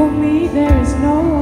For me there is no